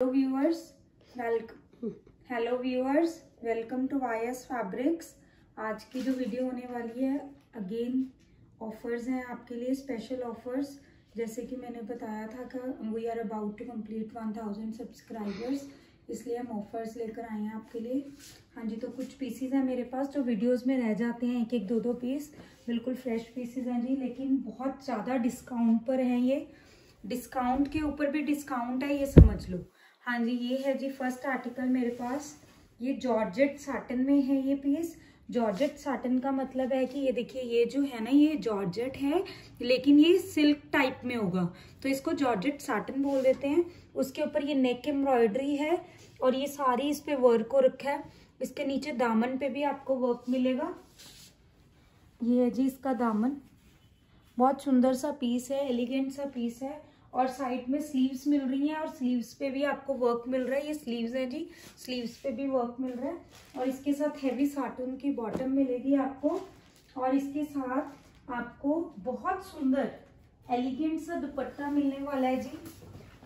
Hello viewers welcome hello viewers welcome to Vyas fabrics आज की जो वीडियो होने वाली है अगेन ऑफर्स हैं आपके लिए स्पेशल ऑफर्स जैसे कि मैंने बताया था कि we are about to complete one thousand subscribers इसलिए हम ऑफर्स लेकर आए हैं आपके लिए। हाँ जी तो कुछ पीसीज हैं मेरे पास जो वीडियोस में रह जाते हैं एक एक दो दो पीस बिल्कुल फ्रेश पीसीज हैं जी, लेकिन बहुत ज़्यादा डिस्काउंट पर हैं ये। डिस्काउंट के ऊपर भी डिस्काउंट है, ये समझ लो। हाँ जी, ये है जी फ़र्स्ट आर्टिकल मेरे पास। ये जॉर्जेट साटन में है ये पीस जॉर्जेट साटन का मतलब है कि ये देखिए, ये जो है ना, ये जॉर्जेट है, लेकिन ये सिल्क टाइप में होगा। तो इसको जॉर्जेट साटन बोल देते हैं। उसके ऊपर ये नेक एम्ब्रॉयडरी है और ये सारी इस पे वर्क हो रखा है। इसके नीचे दामन पे भी आपको वर्क मिलेगा। ये है जी इसका दामन। बहुत सुंदर सा पीस है एलिगेंट सा पीस है। और साइड में स्लीव्स मिल रही हैं और स्लीव्स पे भी आपको वर्क मिल रहा है। ये स्लीव्स है जी, स्लीव्स पे भी वर्क मिल रहा है। और इसके साथ हैवी साटन की बॉटम मिलेगी आपको। और इसके साथ आपको बहुत सुंदर एलिगेंट सा दुपट्टा मिलने वाला है जी।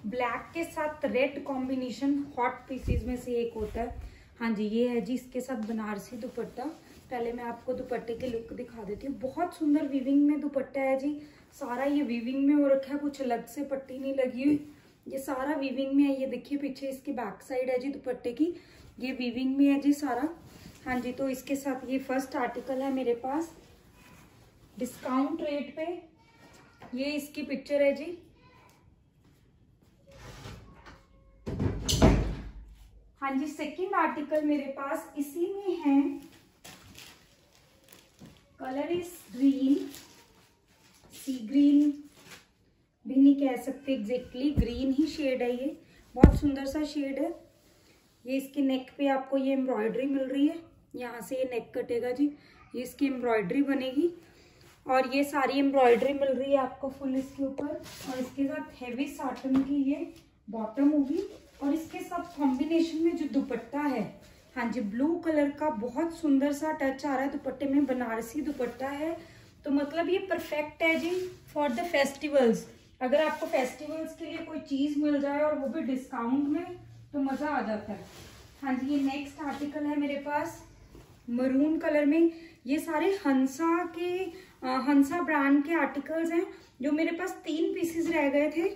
ब्लैक के साथ रेड कॉम्बिनेशन हॉट पीसीज में से एक होता है। हाँ जी, ये है जी इसके साथ बनारसी दुपट्टा। पहले मैं आपको दुपट्टे की लुक दिखा देती हूँ। बहुत सुंदर विविंग में दुपट्टा है जी। सारा ये वीविंग में हो रखा है, कुछ अलग से पट्टी नहीं लगी हुई। ये सारा वीविंग में है, ये देखिए पीछे इसकी बैक साइड है जी दुपट्टे की। ये वीविंग में है जी सारा। हाँ जी तो इसके साथ ये फ़र्स्ट आर्टिकल है मेरे पास। डिस्काउंट रेट पे ये इसकी पिक्चर है जी। हाँ जी सेकंड आर्टिकल मेरे पास इसी में है। Colour is green sea green भी नहीं कह सकते एग्जैक्टली ग्रीन ही शेड है ये। बहुत सुंदर सा शेड है। ये इसके नेक पे आपको ये एम्ब्रॉयडरी मिल रही है। यहाँ से ये नेक कटेगा जी। ये इसकी एम्ब्रॉयडरी बनेगी। और ये सारी एम्ब्रॉयडरी मिल रही है आपको फुल इसके ऊपर। और इसके साथ हैवी साटन की ये बॉटम होगी। और इसके साथ कॉम्बिनेशन में जो दुपट्टा है हाँ जी ब्लू कलर का बहुत सुंदर सा टच आ रहा है। दुपट्टे में बनारसी दुपट्टा है। तो मतलब ये परफेक्ट है जी फॉर द फेस्टिवल्स अगर आपको फेस्टिवल्स के लिए कोई चीज़ मिल जाए और वो भी डिस्काउंट में तो मज़ा आ जाता है। हाँ जी ये नेक्स्ट आर्टिकल है मेरे पास मरून कलर में। ये सारे हंसा के आ, हंसा ब्रांड के आर्टिकल्स हैं जो मेरे पास तीन पीसेस रह गए थे।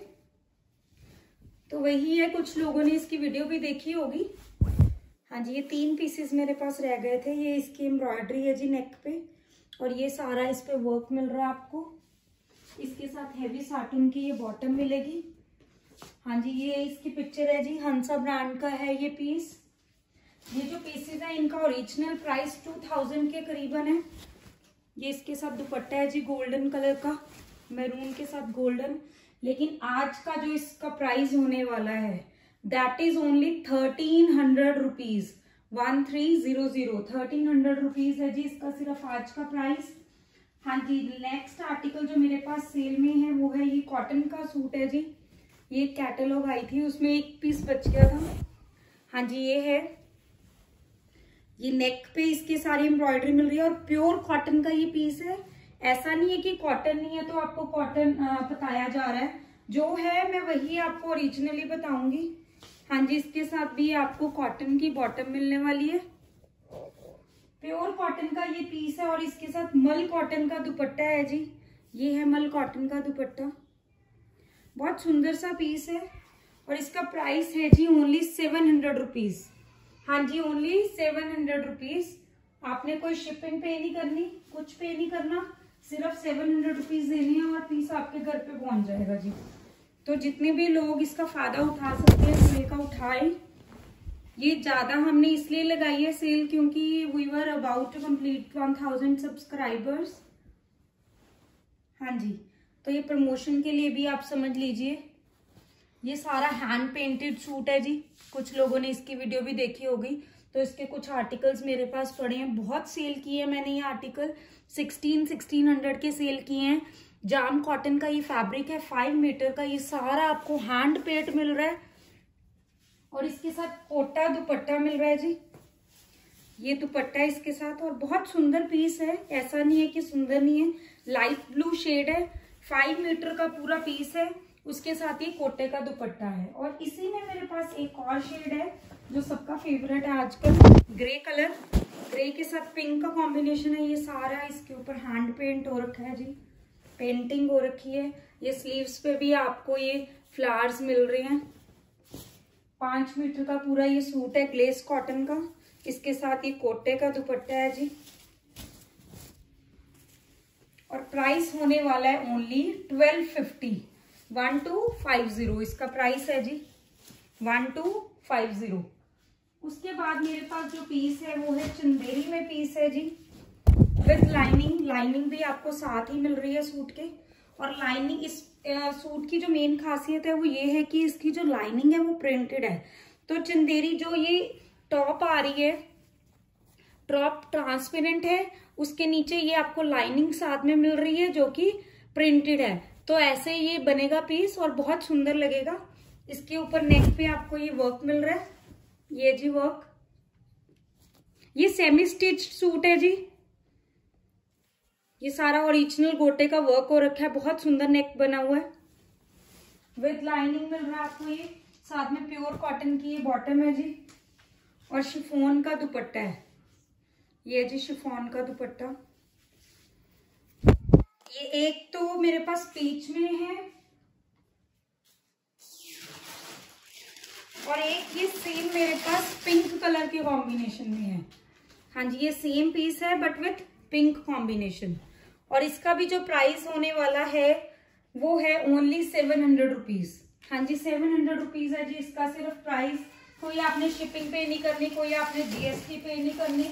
तो वही है कुछ लोगों ने इसकी वीडियो भी देखी होगी। हाँ जी ये तीन पीसेस मेरे पास रह गए थे। ये इसकी एम्ब्रॉयडरी है जी नेक पे। और ये सारा इस पे वर्क मिल रहा है आपको। इसके साथ हैवी साटन की ये बॉटम मिलेगी। हाँ जी, ये इसकी पिक्चर है जी। हंसा ब्रांड का है ये पीस ये जो पीसेस है, इनका ओरिजिनल प्राइस टू थाउज़ेंड के करीबन है। ये इसके साथ दुपट्टा है जी गोल्डन कलर का। मैरून के साथ गोल्डन लेकिन आज का जो इसका प्राइस होने वाला है that is only thirteen hundred rupees one three zero zero thirteen hundred rupees है जी, इसका सिर्फ़ आज का प्राइस हाँ जी नेक्स्ट आर्टिकल जो मेरे पास सेल में है, वो है ये कॉटन का सूट है जी। ये कैटलॉग आई थी, उसमें एक पीस बच गया था। हाँ जी, ये है। ये नेक पे इसके सारी एम्ब्रॉयडरी मिल रही है और प्योर कॉटन का ये पीस है। ऐसा नहीं है कि कॉटन नहीं है तो आपको कॉटन बताया जा रहा है। जो है, मैं वही आपको ओरिजिनली बताऊँगी। हाँ जी, इसके साथ भी आपको कॉटन की बॉटम मिलने वाली है। प्योर कॉटन का ये पीस है और इसके साथ मल कॉटन का दुपट्टा है जी। ये है मल कॉटन का दुपट्टा। बहुत सुंदर सा पीस है और इसका प्राइस है जी ओनली सेवन हंड्रेड रुपीज़ हाँ जी ओनली सेवन हंड्रेड रुपीज़ आपने कोई शिपिंग पे नहीं करनी, कुछ पे नहीं करना, सिर्फ़ सेवन हंड्रेड रुपीज़ देनी है और पीस आपके घर पे पहुँच जाएगा जी। तो जितने भी लोग इसका फ़ायदा उठा सकते हैं, सेल का उठाए। ये ज़्यादा हमने इसलिए लगाई है सेल क्योंकि we were about to complete one thousand subscribers हाँ जी तो ये प्रमोशन के लिए भी आप समझ लीजिए। ये सारा हैंड पेंटेड सूट है जी। कुछ लोगों ने इसकी वीडियो भी देखी होगी। तो इसके कुछ आर्टिकल्स मेरे पास पड़े हैं। बहुत सेल किए हैं मैंने ये आर्टिकल सिक्सटीन सिक्सटीन हंड्रेड के सेल किए हैं। जाम कॉटन का ये फैब्रिक है फाइव मीटर का ये सारा आपको हैंड पेट मिल रहा है। और इसके साथ कोटा दुपट्टा मिल रहा है जी। ये दुपट्टा है इसके साथ और बहुत सुंदर पीस है। ऐसा नहीं है कि सुंदर नहीं है। लाइट ब्लू शेड है। फाइव मीटर का पूरा पीस है। उसके साथ ये कोटे का दुपट्टा है। और इसी में मेरे पास एक और शेड है, जो सबका फेवरेट है आजकल। ग्रे कलर ग्रे के साथ पिंक का कॉम्बिनेशन है। ये सारा इसके ऊपर हैंड पेंट हो रखा है जी। पेंटिंग हो रखी है। ये स्लीव्स पे भी आपको ये फ्लावर्स मिल रहे हैं। पाँच मीटर का पूरा ये सूट है ग्लेस कॉटन का। इसके साथ ये कोटे का दुपट्टा है जी। और प्राइस होने वाला है only twelve fifty one two five zero इसका प्राइस है जी। वन टू फाइव ज़ीरो उसके बाद मेरे पास जो पीस है वो है चंदेरी में पीस है जी। विद लाइनिंग लाइनिंग भी आपको साथ ही मिल रही है सूट के। और लाइनिंग इस सूट की जो मेन खासियत है, वो ये है कि इसकी जो लाइनिंग है, वो प्रिंटेड है। तो चंदेरी जो ये टॉप आ रही है टॉप ट्रांसपेरेंट है, उसके नीचे ये आपको लाइनिंग साथ में मिल रही है, जो कि प्रिंटेड है। तो ऐसे ये बनेगा पीस और बहुत सुंदर लगेगा। इसके ऊपर नेक पे आपको ये वर्क मिल रहा है। ये जी वर्क ये सेमी स्टिच सूट है जी। ये सारा ओरिजिनल गोटे का वर्क हो रखा है, बहुत सुंदर नेक बना हुआ है। विद लाइनिंग मिल रहा है आपको ये। साथ में प्योर कॉटन की ये बॉटम है जी। और शिफोन का दुपट्टा है। ये जी शिफोन का दुपट्टा। ये एक तो मेरे पास पीच में है। और एक ये सेम मेरे पास पिंक कलर के कॉम्बिनेशन में है। हाँ जी, ये सेम पीस है बट विथ पिंक कॉम्बिनेशन और इसका भी जो प्राइस होने वाला है, वो है ओनली सेवन हंड्रेड रुपीज़ हाँ जी सेवन हंड्रेड रुपीज़ है जी, इसका सिर्फ़ प्राइस कोई आपने शिपिंग पे नहीं करनी, कोई आपने जीएसटी पे नहीं करनी,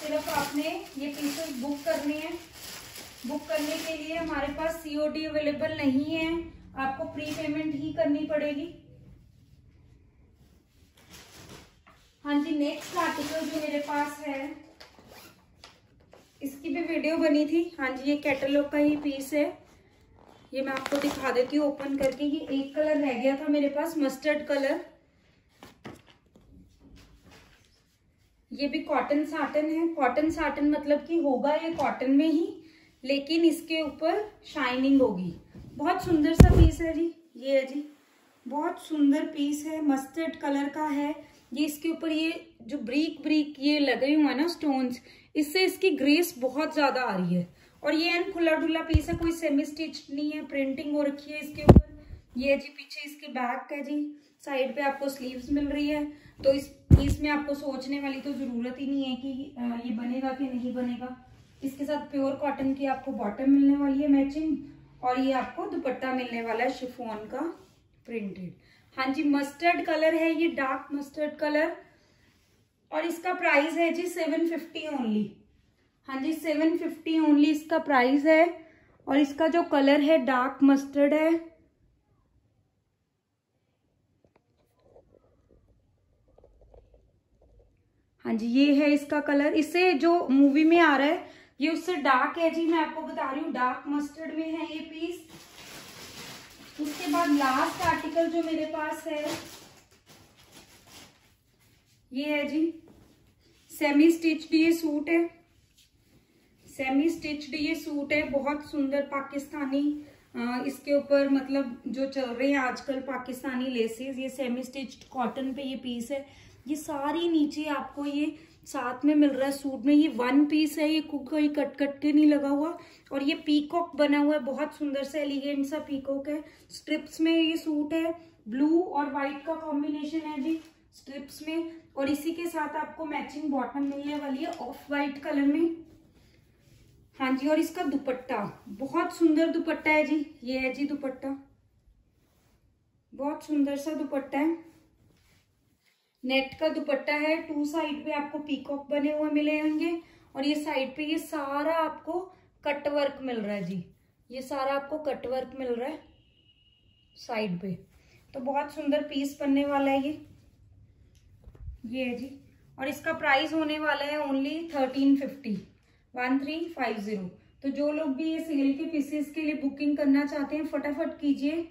सिर्फ़ आपने ये पीसेस बुक करने हैं। बुक करने के लिए हमारे पास सीओडी अवेलेबल नहीं है, आपको प्री पेमेंट ही करनी पड़ेगी। हाँ जी नेक्स्ट आर्टिकल जो मेरे पास है इसकी भी वीडियो बनी थी। हाँ जी, ये कैटलॉग का ही पीस है। ये मैं आपको दिखा देती हूँ ओपन करके ये एक कलर रह गया था मेरे पास मस्टर्ड कलर ये भी कॉटन साटन है। कॉटन साटन मतलब कि होगा ये कॉटन में ही, लेकिन इसके ऊपर शाइनिंग होगी। बहुत सुंदर सा पीस है जी, ये है जी। बहुत सुंदर पीस है मस्टर्ड कलर का है। ये इसके ऊपर ये जो ब्रीक ब्रीक ये लगे हुए हैं ना स्टोन्स इससे इसकी ग्रेस बहुत ज़्यादा आ रही है। और ये एन खुला डुला पीस है, कोई सेमी स्टिच नहीं है प्रिंटिंग हो रखी है इसके ऊपर। ये जी पीछे इसके बैक है जी साइड पे आपको स्लीव्स मिल रही है। तो इस पीस में आपको सोचने वाली तो ज़रूरत ही नहीं है कि ये बनेगा कि नहीं बनेगा। इसके साथ प्योर कॉटन की आपको बॉटम मिलने वाली है मैचिंग और ये आपको दुपट्टा मिलने वाला है शिफोन का प्रिंटेड हाँ जी मस्टर्ड कलर है, ये डार्क मस्टर्ड कलर और इसका प्राइस है जी सेवन फिफ्टी ओनली। हाँ जी, सेवन फिफ्टी ओनली इसका प्राइस है। और इसका जो कलर है, डार्क मस्टर्ड है। हाँ जी, ये है इसका कलर। इससे जो मूवी में आ रहा है, ये उससे डार्क है जी। मैं आपको बता रही हूँ डार्क मस्टर्ड में है ये पीस उसके बाद लास्ट आर्टिकल जो मेरे पास है ये है जी। सेमी स्टिच्ड ये सूट है। सेमी स्टिच्ड ये सूट है। बहुत सुंदर पाकिस्तानी आ, इसके ऊपर मतलब जो चल रहे हैं आजकल पाकिस्तानी लेसेस ये सेमी स्टिच्ड कॉटन पे ये पीस है। ये सारी नीचे आपको ये साथ में मिल रहा है सूट में। ये वन पीस है ये कोई कट कट के नहीं लगा हुआ। और ये पीकॉक बना हुआ है बहुत सुंदर सा एलिगेंट सा पीकॉक है। स्ट्रिप्स में ये सूट है। ब्लू और व्हाइट का कॉम्बिनेशन है जी। स्ट्रिप्स में, और इसी के साथ आपको मैचिंग बॉटम मिलने वाली है ऑफ़ व्हाइट कलर में। हाँ जी, और इसका दुपट्टा। बहुत सुंदर दुपट्टा है जी। ये है जी दुपट्टा। बहुत सुंदर सा दुपट्टा है। नेट का दुपट्टा है। टू साइड पे आपको पीकॉक बने हुए मिले होंगे। और ये साइड पे ये सारा आपको कट वर्क मिल रहा है जी। ये सारा आपको कट वर्क मिल रहा है साइड पे। तो बहुत सुंदर पीस बनने वाला है ये। ये है जी। और इसका प्राइस होने वाला है only thirteen fifty one three five zero तो जो लोग भी ये सेल के पीसेस के लिए बुकिंग करना चाहते हैं, फटाफट कीजिए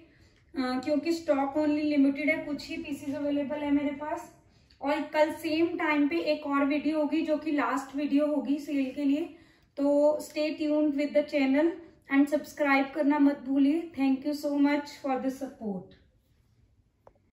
क्योंकि स्टॉक ओनली लिमिटेड है, कुछ ही पीसेस अवेलेबल है मेरे पास। और कल सेम टाइम पे एक और वीडियो होगी, जो कि लास्ट वीडियो होगी सेल के लिए। तो stay tune with the channel and subscribe करना मत भूलिए। Thank you so much for the support